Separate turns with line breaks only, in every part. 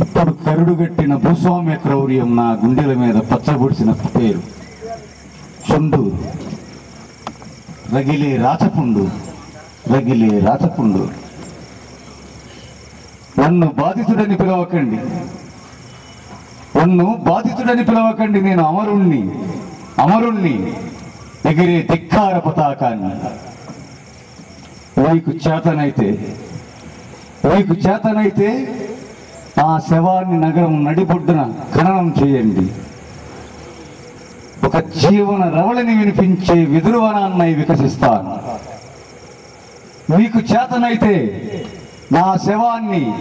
ఇప్పుడు కరుడుగట్టిన భూస్వామ్య క్రౌర్యం నా గుండెల మీద పచ్చబొడిసిన పేరు. చుండు రగిలే రాచపుండు. రగిలే రాచపుండు. నన్ను బాధితుడని పిలవకండి. నన్ను బాధితుడని పిలవకండి నేను అమరుణ్ణి. అమరుణ్ణి. ఎగిరే ధిక్కార పతాకాన్ని. వైకు చేతనైతే. వైకు చేతనైతే ఆ శవాన్ని నగరం నడిబొడ్డున ఖననం చేయండి. ఒక జీవన రవళిని వినిపించే విదురువనాన్నై వికసిస్తాను. మీకు చేతనైతే నా శవాన్ని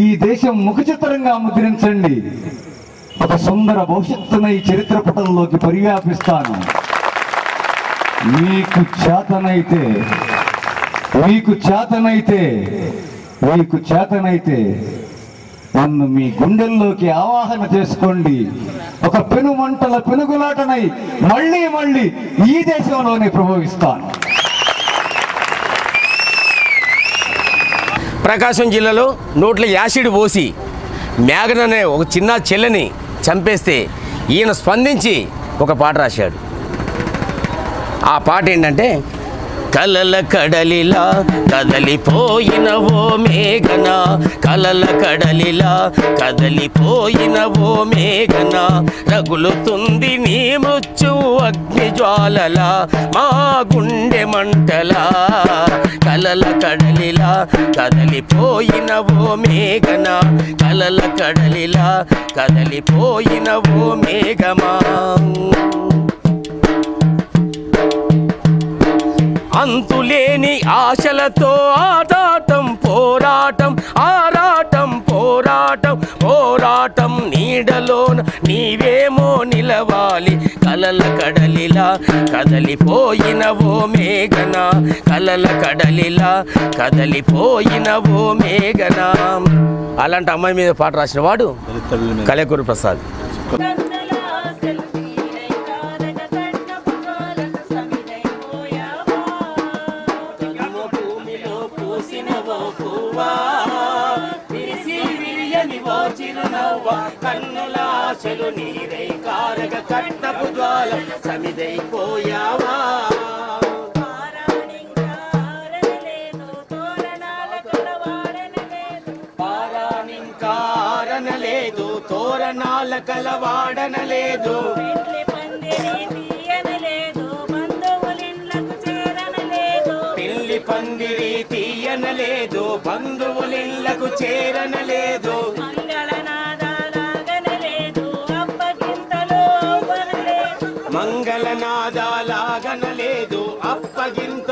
ఈ దేశం ముఖచిత్రంగా ముద్రించండి. ఒక సుందర భవిష్యత్తునై చరిత్ర పటంలోకి పర్యాపిస్తాను. మీకు చేతనైతే మీకు చేతనైతే మీకు చేతనైతే నన్ను మీ గుండెల్లోకి ఆవాహన చేసుకోండి. ఒక పెనుమంటల పెనుగులాటనై మళ్ళీ మళ్ళీ ఈ దేశంలోనే ప్రభవిస్తాను
ప్రకాశం జిల్లాలో నోట్ల యాసిడ్ పోసి మేఘన్ అనే ఒక చిన్న చెల్లెని చంపేస్తే ఈయన స్పందించి ఒక పాట రాశాడు. ఆ పాట ఏంటంటే కలల కడలిలా కదలిపోయిన ఓ మేఘన. కలల కడలిలా కదలిపోయిన ఓ మేఘన. రగులుతుంది నీ మృత్యు అగ్ని జ్వాలలా మా గుండె మంటలా. కలల కడలిలా కదలిపోయిన ఓ మేఘన. కలల కడలిలా కదలిపోయిన ఓ మేఘమా. అంతులేని ఆశలతో ఆటాటం పోరాటం ఆరాటం పోరాటం పోరాటం నీడలోన నీవేమో నిలవాలి. కలల కడలిలా కదలిపోయిన ఓ మేఘన కలల కడలిలా కదలిపోయిన ఓ మేఘన. అలాంటి అమ్మాయి మీద పాట రాసిన వాడు కలేకూరు ప్రసాద్. ఆశలు నీరై కారక కట్టపు జ్వాల సమిదైపోయావా?
పారాణింకా ఆరనలేదు తోరణాల కలవాడనలేదు. పందిరి తీయనలేదు చేరనలేదు
పిల్లి పందిరి తీయనలేదు బంధువులిళ్ళకు చేరనలేదు.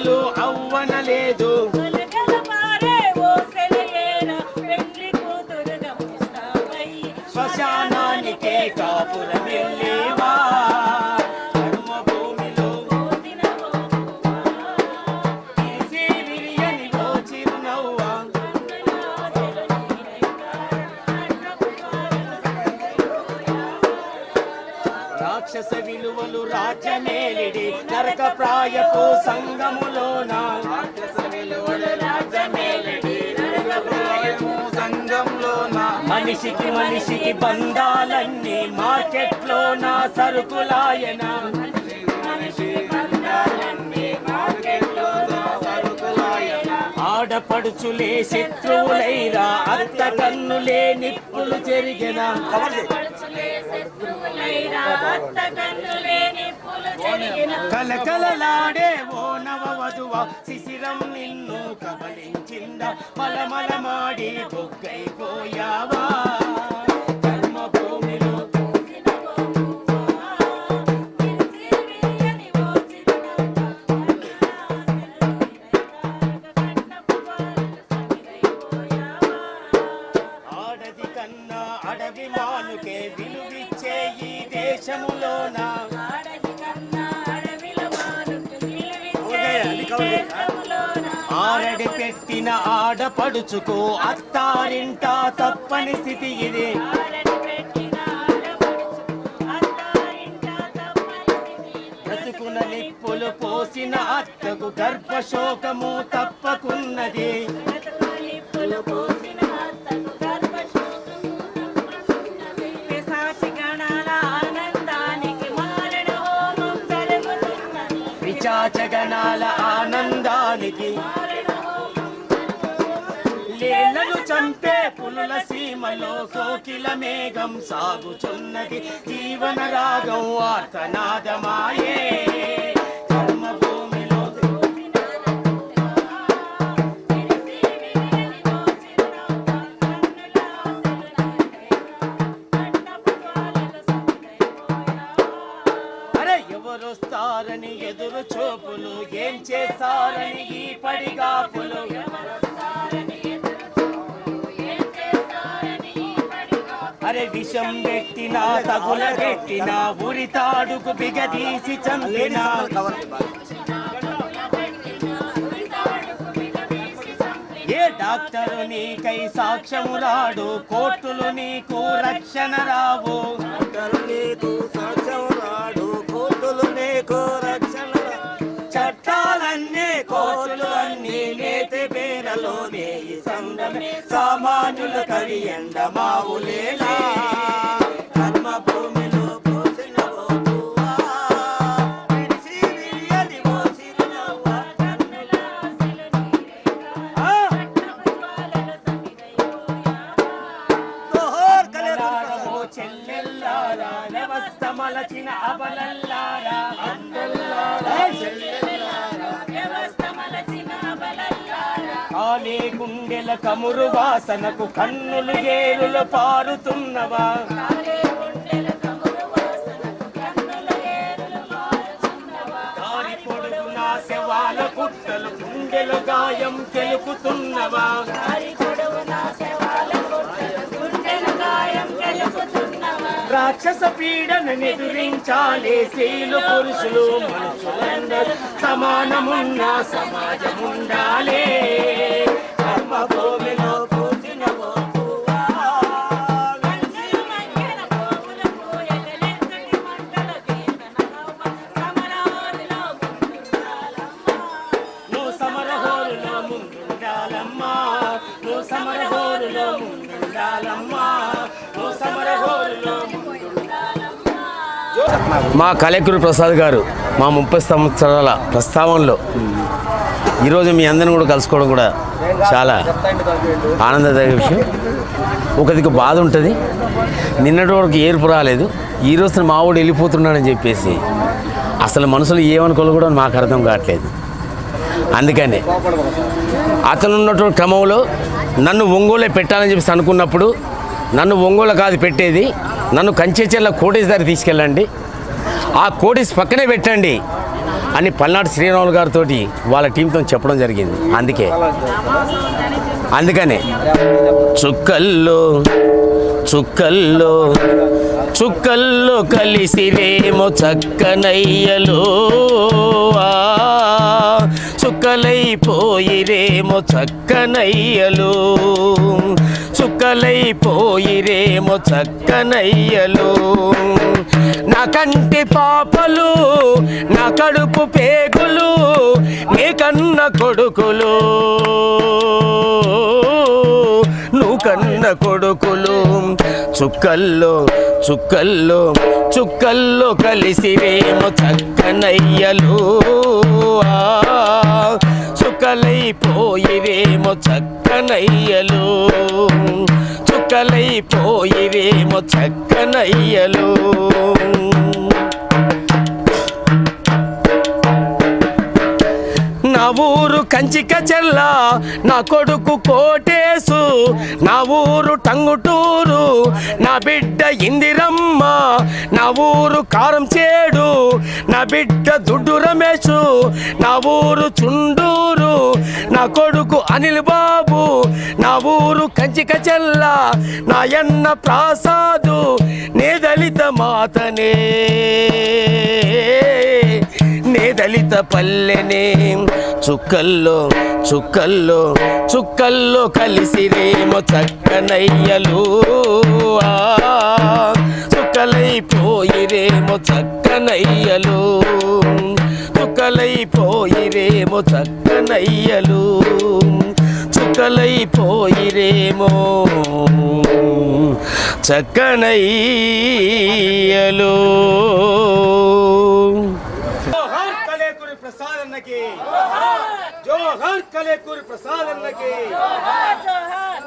అప్పగింతలు అవ్వనలేదు.
శ్మశానానికే కాపురమెల్లేవా కర్మభూమిలో రాక్షస విలువలు రాజ్యమేలిడి నరక ప్రాయపు సంగములోన. రాక్షస విలువలు రాజ్యమేలిడి సంగంలోన మనిషికి మనిషికి బంధాలన్నీ మార్కెట్లోన సరుకులాయన. ఆడపడుచులే శత్రువులైరా అత్త కన్నులే నిప్పులు చెరిగిన. కలకలలాడే ఓ నవ వధువ శిశిరం నిన్ను కబలించింద. మలమలమాడి బొగ్గైపోయావా. కన్నా అడవి మానుకే విలువిచ్చే ఈ దేశములోన ఆరడి పెట్టిన ఆడపడుచుకు అత్తారింట తప్పని స్థితి ఇది. బ్రతుకున నిప్పులు పోసిన అత్తకు గర్భశోకము తప్పకున్నది. పంచా జగనాల ఆనందానికి.
లేలను చంపే పులుల సీమలో కోకిల మేఘం సాగుచున్నది. జీవన రాగం వార్తనాదమాయే. అరే విషం పెట్టినా తగుల పెట్టినా ఉరి తాడుకు బిగదీసి చంపినా. ఏ డాక్టరు నీకై సాక్ష్యము రాడు కోర్టులు నీకు రక్షణ రావు.
నీకు
సాక్ష్యము సామాన్యుల కవి ఎండమావులేలా కర్మ కమురు వాసనకు కన్నులు ఏరులు పారుతున్నవా? దారి పొడుగునా శవాల పుట్టలు గుండెలు గాయం తెలుపుతున్నవా? రాక్షస పీడను ఎదురించాలే స్త్రీలు పురుషులు మనుషులందరూ సమానమున్న సమాజముండాలే.
మా కలెక్టర్ ప్రసాద్ గారు మా ముప్పై సంవత్సరాల ప్రస్తావనలో ఈరోజు మీ అందరిని కూడా కలుసుకోవడం కూడా చాలా ఆనందదాయక విషయం. ఒకదికి బాధ ఉంటుంది. నిన్నటి వరకు ఏర్పు రాలేదు. ఈ రోజున మావాడు వెళ్ళిపోతున్నాడని చెప్పేసి అసలు మనసులో ఏమనుకోవాలో కూడా మాకు అర్థం కావట్లేదు. అందుకనే అతను ఉన్నటువంటి క్రమంలో నన్ను ఒంగోలే పెట్టాలని చెప్పేసి అనుకున్నప్పుడు నన్ను ఒంగోలు కాదు పెట్టేది నన్ను కంచెచెల్ల కోటేశ్వరి తీసుకెళ్ళండి. ఆ కోటేశ్ పక్కనే పెట్టండి. అని పల్నాడు శ్రీరాములు గారితో వాళ్ళ టీంతో చెప్పడం జరిగింది. అందుకే. అందుకనే. చుక్కల్లో చుక్కల్లో చుక్కల్లో కలిసిరేమో చక్కనయ్యలో. చుక్కలైపోయి చుక్కలైపోయిరేమో చక్కనయ్యలు. చుక్కలైపోయిరేమో చక్కనయ్యలు. నా కంటి పాపలు నా కడుపు పేగులు నీ కన్న కొడుకులు. నువ్వు కన్న కొడుకులు. చుక్కల్లో చుక్కల్లో చుక్కల్లో కలిసిరేమో చక్కనయ్యలు. చుక్కలైపోయివేమో చక్కనయ్యలు. చుక్కలైపోయివేమో చక్కనయ్యలు. ఊరు కంచిక చెల్ల నా కొడుకు కోటేసు నా ఊరు టంగుటూరు నా బిడ్డ ఇందిరమ్మ నా ఊరు కారం చేడు నా బిడ్డ దుడ్డు రమేషు నా ఊరు చుండూరు నా కొడుకు అనిల్ బాబు నా ఊరు కంచిక చెల్ల నా ఎన్న ప్రాసాదు నే దళిత మాతనే. దళిత పల్లెనే. చుక్కల్లో చుక్కల్లో చుక్కల్లో కలిసిరేమో చక్కనయ్యలు. చుక్కలైపోయిరేమో చక్కనయ్యలు. చుక్కలైపోయిరేమో చక్కనయ్యలు. చుక్కలైపోయిరేమో చక్కనయ్యలు.
అన్నకి జోహార్ కలేకూరి ప్రసాద్ అన్నకి
జోహార్ జోహార్